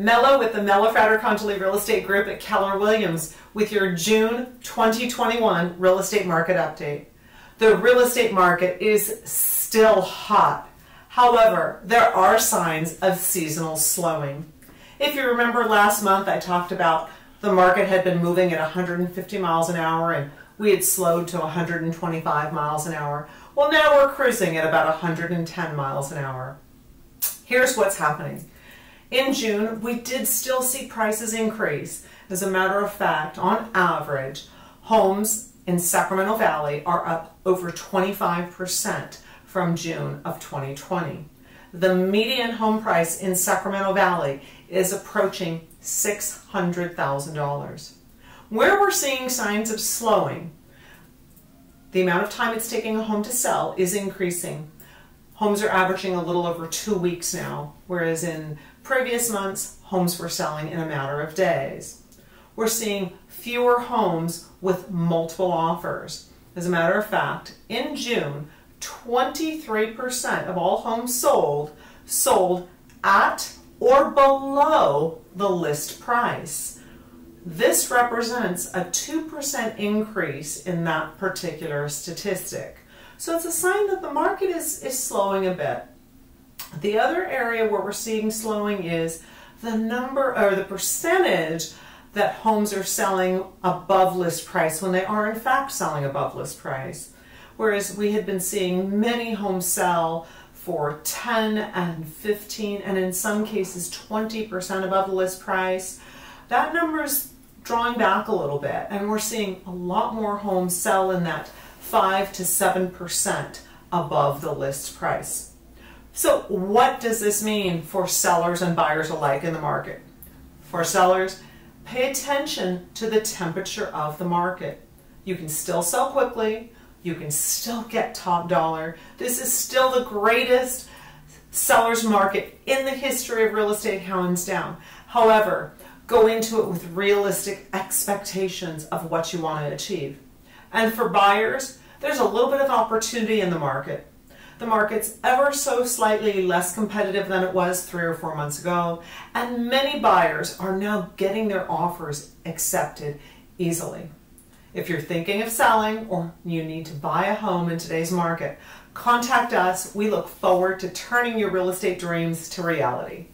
Mela with the Mela Fratarcangeli Real Estate Group at Keller Williams with your June 2021 real estate market update. The real estate market is still hot. However, there are signs of seasonal slowing. If you remember last month, I talked about the market had been moving at 150 miles an hour and we had slowed to 125 miles an hour. Well, now we're cruising at about 110 miles an hour. Here's what's happening. In June, we did still see prices increase. As a matter of fact, on average, homes in Sacramento Valley are up over 25% from June of 2020. The median home price in Sacramento Valley is approaching $600,000. Where we're seeing signs of slowing, the amount of time it's taking a home to sell is increasing. Homes are averaging a little over two weeks now, whereas in previous months, homes were selling in a matter of days. We're seeing fewer homes with multiple offers. As a matter of fact, in June, 23% of all homes sold sold at or below the list price. This represents a 2% increase in that particular statistic. So it's a sign that the market is, is slowing a bit. The other area where we're seeing slowing is the number or the percentage that homes are selling above list price when they are in fact selling above list price. Whereas we had been seeing many homes sell for 10 and 15 and in some cases 20% above the list price. That number is drawing back a little bit and we're seeing a lot more homes sell in that 5 to 7% above the list price. So what does this mean for sellers and buyers alike in the market? For sellers, pay attention to the temperature of the market. You can still sell quickly, you can still get top dollar. This is still the greatest seller's market in the history of real estate, hands down. However, go into it with realistic expectations of what you want to achieve. And for buyers, there's a little bit of opportunity in the market. The market's ever so slightly less competitive than it was three or four months ago, and many buyers are now getting their offers accepted easily. If you're thinking of selling or you need to buy a home in today's market, contact us. We look forward to turning your real estate dreams to reality.